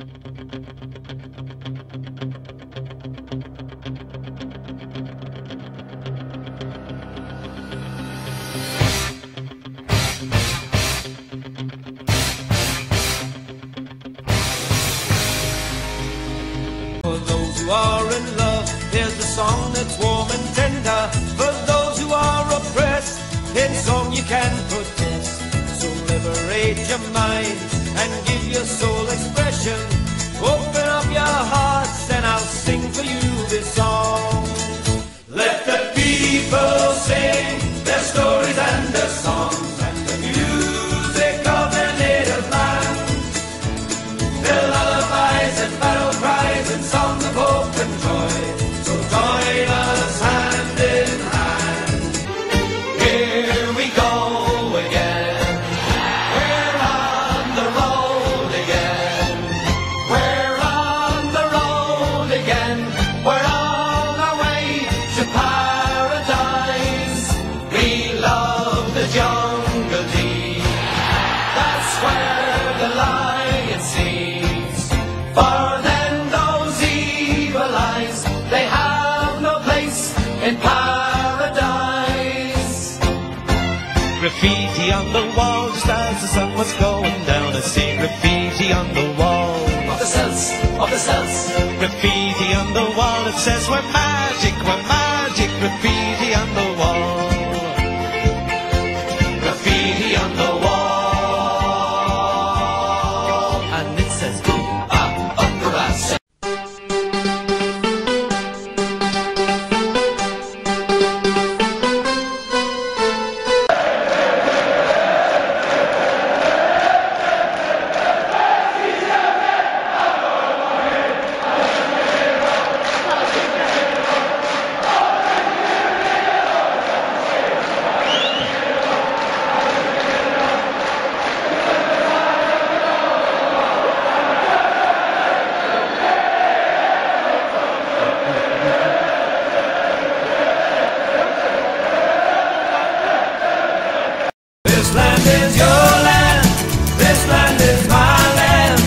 For those who are in love, here's a song that's warm and tender. For those who are oppressed, in song you can protest. So liberate your mind and give your soul expression. viajando. Oh. Jungle deep. That's where the lion sees. For then those evil eyes, they have no place in paradise. Graffiti on the wall just as the sun was going down. I see graffiti on the wall. Of the cells, of the cells. Graffiti on the wall it says we're magic, we're magic. Graffiti on the is your land. This land is my land.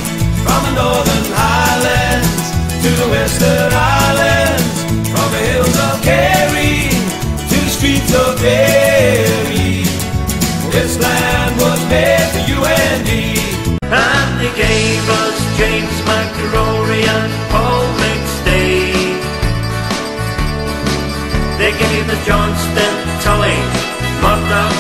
From the northern highlands to the western islands. From the hills of Kerry to the streets of Derry. This land was made for you and me. And they gave us James McGrory and Paul McStay. They gave us Johnstone, Tully, Murdoch,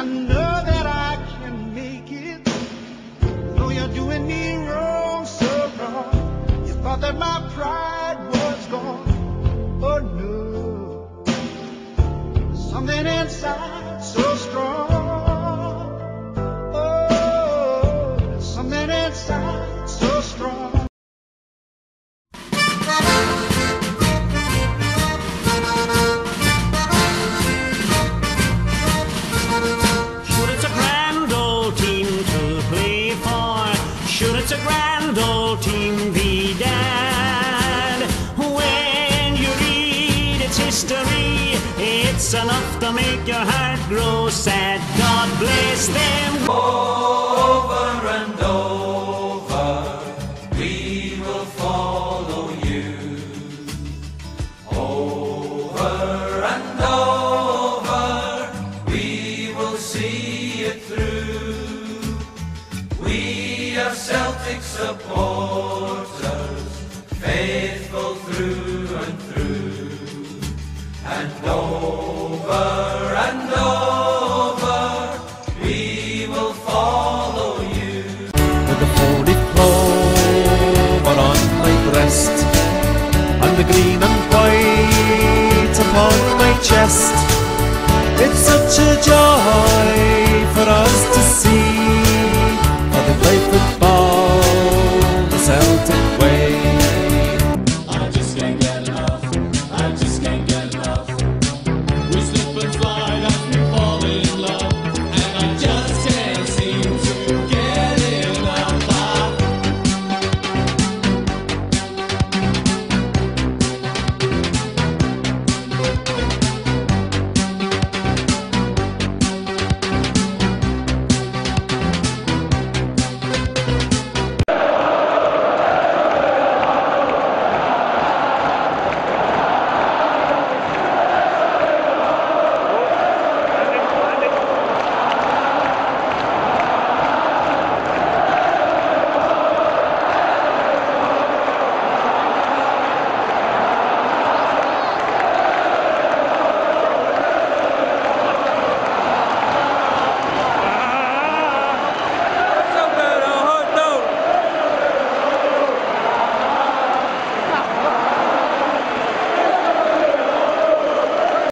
I know that I can make it. Though you're doing me wrong, so wrong. You thought that my pride was gone. Oh no. Something inside It's enough to make your heart grow sad. God bless them. Green and white upon my chest. It's such a joy